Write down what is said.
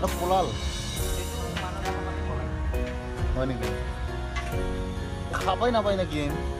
ada pulal mana namanya ini oh, apa ini apa ini game